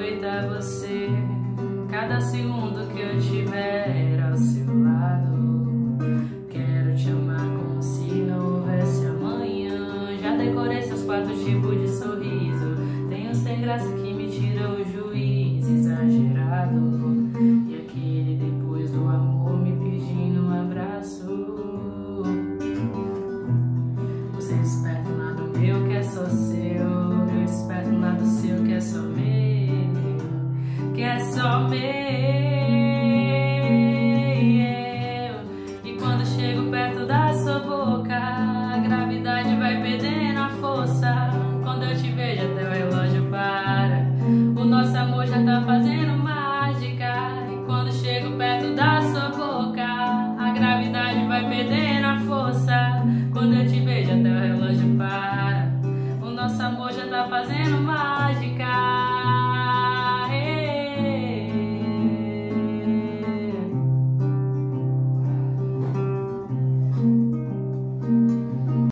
aproveitar você. Cada segundo que eu tiver ao seu lado. Quero te amar como se não houvesse amanhã. Já decorei seus quatro tipos de sorriso. Tenho sem graça que me tira o juiz exagerado. E aquele depois do amor me pedindo um abraço. Você desperta um lado meu que é só seu. só meu. E quando chego perto da sua boca, a gravidade vai perdendo a força. Quando eu te vejo, até o relógio para. O nosso amor já tá fazendo mágica. E quando chego perto da sua boca, a gravidade vai perdendo a força. Quando eu te vejo, até o relógio para. O nosso amor já tá fazendo mágica.